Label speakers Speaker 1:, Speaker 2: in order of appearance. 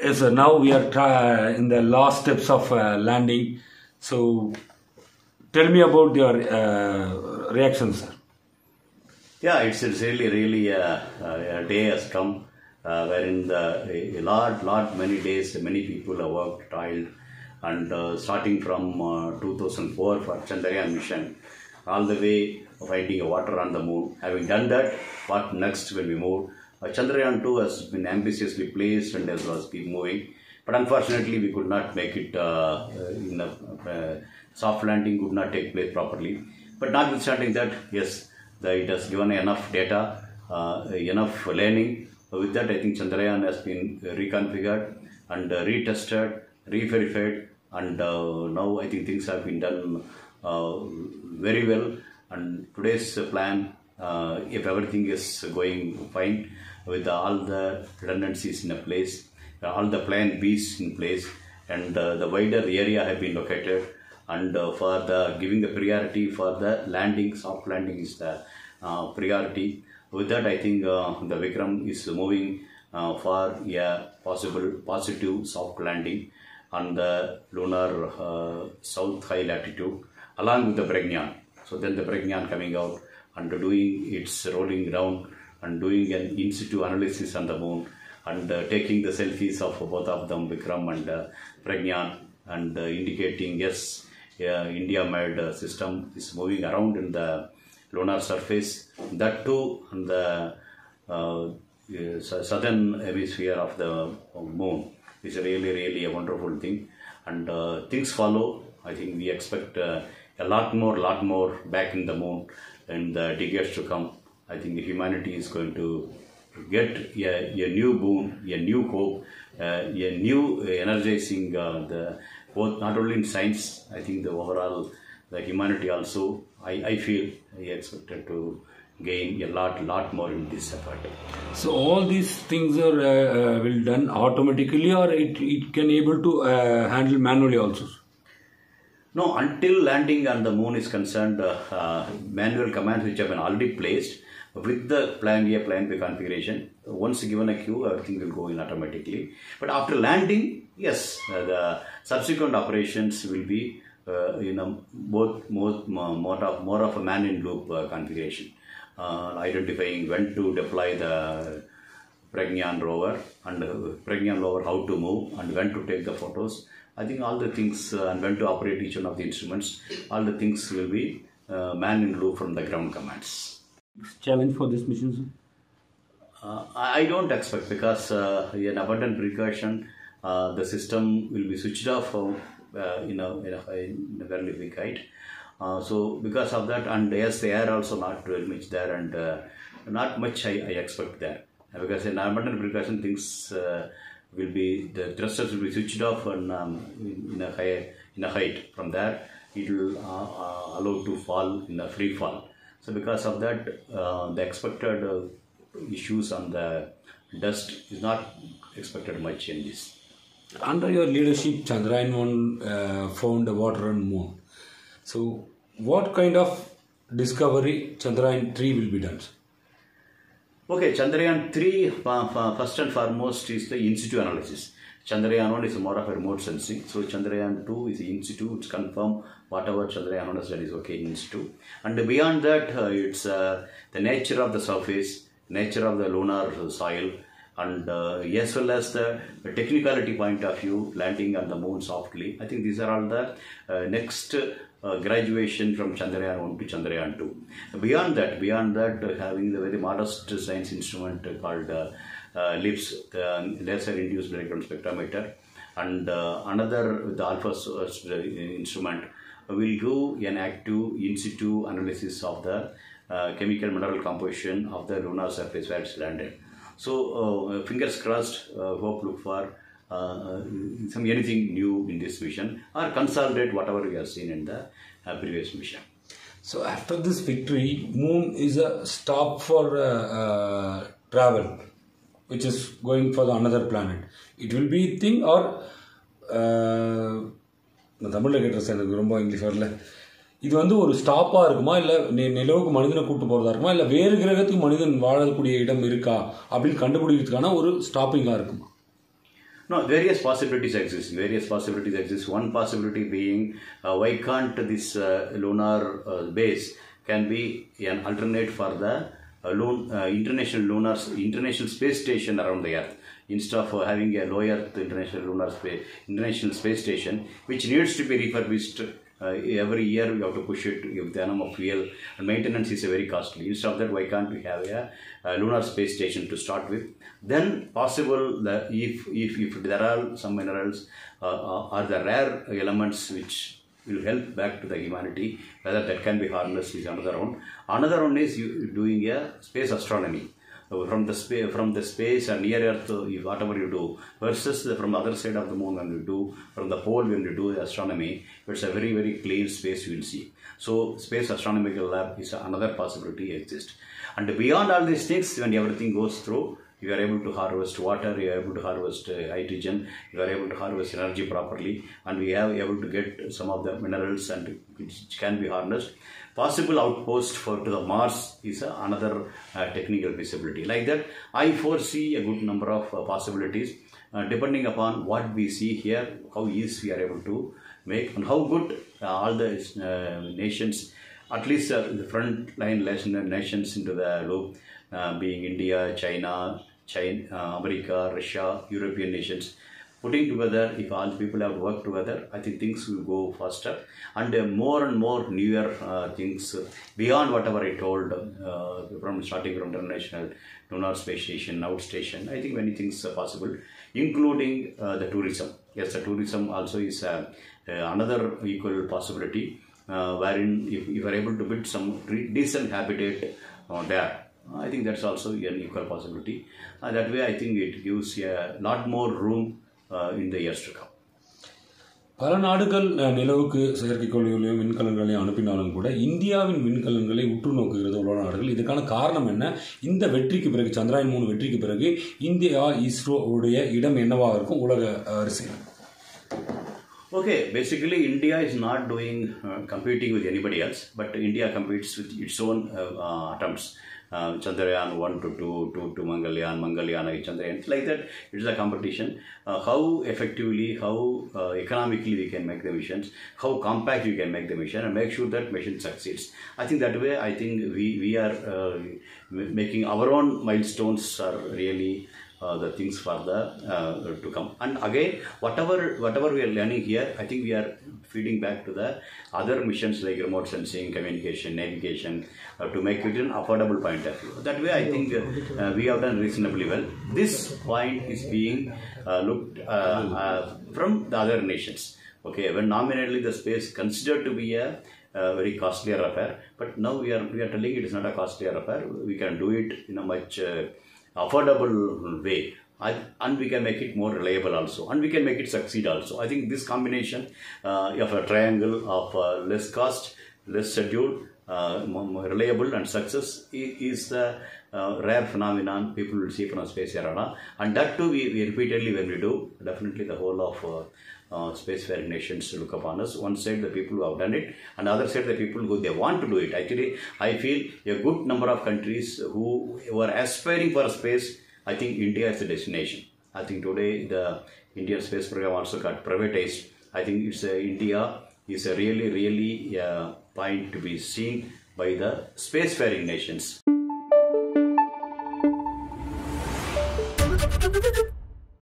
Speaker 1: Sir. Now we are try- in the last steps of uh, landing. So, tell me about your uh, reaction, sir.
Speaker 2: Yeah, it's, it's really, really a, a day has come uh, wherein the, a lot, lot, many days, many people have worked, toiled, and uh, starting from uh, 2004 for Chandrayaan mission, all the way finding water on the moon. Having done that, what next when we move? Chandrayaan 2 has been ambitiously placed and as was keep moving, but unfortunately we could not make it uh, uh, in uh, soft landing could not take place properly. But notwithstanding that, yes, the, it has given enough data, uh, enough learning. With that, I think Chandrayaan has been reconfigured and retested, re-verified, and now I think things have been done very well. And today's plan, uh, if everything is going fine, with all the redundancies in a place, all the plan B's in place, and uh, the wider area have been located and uh, for the giving the priority for the landing soft landing is the uh, priority with that i think uh, the vikram is moving uh, for a possible positive soft landing on the lunar uh, south high latitude along with the Pragyan. So then the Pragyan coming out and doing its rolling around and doing an in situ analysis on the moon and uh, taking the selfies of both of them, Vikram and uh, Pragyan, and uh, indicating yes, uh, India-made uh, system is moving around in the lunar surface. That too, on the uh, southern hemisphere of the moon is really, really a wonderful thing. And things follow. I think we expect a lot more, lot more back in the moon in the decades to come. I think humanity is going to get a, a new boon, a new hope, uh, a new energizing uh, the both not only in science. I think the overall the humanity also. I, I feel I expected to gain a lot, lot more in this effort.
Speaker 1: So all these things are uh, uh, will done automatically, or it, it can able to uh, handle manually also.
Speaker 2: No, until landing on the moon is concerned, uh, uh, manual commands which have been already placed with the plan A, plan B configuration. Once given a cue, everything will go in automatically. But after landing, yes, uh, the subsequent operations will be uh, in a both more, more of more of a man in loop uh, configuration, uh, identifying when to deploy the Pragyan rover and uh, Pragyan rover how to move and when to take the photos. I think all the things uh, and when to operate each one of the instruments, all the things will be uh, man in loop from the ground commands.
Speaker 1: Challenge for this mission, sir.
Speaker 2: Uh, I don't expect because uh, an abundant precaution, uh, the system will be switched off uh, in, a, in, a, in a very big height. Uh, so because of that, and yes, they are also not very much there, and uh, not much I, I expect there. Uh, Because in abundant precaution, things will be the thrusters will be switched off and um, in, in a high in a height. From there, it will allow to fall in a free fall. So because of that, uh, the expected uh, issues on the dust is not expected much in this.
Speaker 1: Under your leadership, Chandrayaan 1 uh, found the water on moon. So, what kind of discovery Chandrayaan 3 will be done?
Speaker 2: Okay, Chandrayaan 3, fa- fa- first and foremost, is the in situ analysis. Chandrayaan 1 is more of a remote sensing. So, Chandrayaan 2 is in situ, it's confirm whatever Chandrayaan 1 has is okay in situ. And beyond that, uh, it's uh, the nature of the surface, nature of the lunar soil, and uh, as well as the technicality point of view, landing on the moon softly. I think these are all the uh, next uh, graduation from Chandrayaan 1 to Chandrayaan 2. Beyond that, beyond that, uh, having the very modest science instrument uh, called uh, uh, LIBS, the laser induced electron spectrometer, and uh, another, the alpha uh, instrument, will do an active in situ analysis of the uh, chemical mineral composition of the lunar surface where it's landed. So, uh, fingers crossed, uh, hope look for uh, some anything new in this mission or consolidate whatever we have seen in the uh, previous mission.
Speaker 1: So, after this victory, moon is a stop for uh, uh, travel, which is going for the another planet. It will be thing or uh, நான் தமிழில் கேட்டுறேன் sir எனக்கு ரொம்ப English வரல இது வந்து ஒரு ஸ்டாப்பாக இருக்குமா இல்லை நிலவுக்கு மனிதனை கூட்டு போகிறதா இருக்குமா இல்லை வேறு கிரகத்துக்கு மனிதன் வாழக்கூடிய இடம் இருக்கா அப்படின்னு கண்டுபிடிக்கிறதுக்கான ஒரு ஸ்டாப்பிங்காக இருக்குமா
Speaker 2: No, various possibilities exist. Various possibilities exist. One possibility being, uh, why can't this uh, lunar uh, base can be an alternate for the uh, lun- uh, international lunar international space station around the Earth instead of uh, having a low Earth international lunar space international space station, which needs to be refurbished uh, every year we have to push it with the amount of fuel and maintenance is a very costly. Instead of that, why can't we have a, a lunar space station to start with? Then possible that if, if, if there are some minerals uh, are the rare elements which will help back to the humanity, whether that can be harnessed is another one. Another one is you doing a space astronomy. From the space from the space and near earth uh, whatever you do versus the, from the other side of the moon when you do from the pole when you do the astronomy it's a very very clear space you will see so space astronomical lab is another possibility exists and beyond all these things when everything goes through you are able to harvest water you are able to harvest uh, hydrogen you are able to harvest energy properly and we have able to get some of the minerals and which can be harnessed. Possible outpost for to the mars is uh, another uh, technical feasibility. Like that i foresee a good number of uh, possibilities uh, depending upon what we see here how easy we are able to make and how good uh, all the nations at least the front line nations into the loop being india china China, uh, America, Russia, European nations, putting together, if all people have worked together, I think things will go faster. And uh, more and more newer uh, things uh, beyond whatever I told uh, from starting from international lunar space station, outstation. I think many things are possible, including uh, the tourism. Yes, the tourism also is uh, uh, another equal possibility, uh, wherein if you are able to build some decent habitat uh, there, I think that's also an equal possibility. Uh, that way, I think it gives a lot more room uh, in the years to come.
Speaker 1: பல நாடுகள் நிலவுக்கு செயற்கைக்கோள்களையும் விண்கலங்களையும் அனுப்பினாலும் கூட இந்தியாவின் விண்கலங்களை உற்று நோக்குகிறது உலக நாடுகள் இதுக்கான காரணம் என்ன இந்த வெற்றிக்கு பிறகு சந்திராயன் மூணு வெற்றிக்கு பிறகு இந்தியா இஸ்ரோ உடைய இடம் என்னவாக இருக்கும் உலக வரிசையில்
Speaker 2: Okay, basically, India is not doing uh, competing with anybody else, but India competes with its own uh, Chandrayaan 1 to 2, 2 to Mangalyaan, Mangalyaan, Chandrayaan. It's like that. It's a competition. Uh, how effectively, how uh, economically we can make the missions, how compact we can make the mission, and make sure that mission succeeds. I think that way, I think we, we are uh, making our own milestones are really the things for the uh, to come. And again whatever whatever we are learning here i think we are feeding back to the other missions like remote sensing communication navigation uh, to make it an affordable point of view. That way i think uh, uh, we have done reasonably well. This point is being uh, looked uh, uh, from the other nations. Okay when nominally the space considered to be a uh, very costlier affair but now we are we are telling it is not a costlier affair. We can do it in a much uh, affordable way. And, we can make it more reliable also. And we can make it succeed also. I think this combination uh, of a triangle of uh, less cost less schedule uh, reliable and success is the uh, rare phenomenon people will see from space arena and that too we, we repeatedly when we do definitely the whole of uh, spacefaring nations look upon us. One side the people who have done it, and other side the people who they want to do it. Actually, I feel a good number of countries who were aspiring for space. I think India is the destination. I think today the Indian space program also got privatized. I think it's a, India is a really really uh, point to be seen by the spacefaring nations.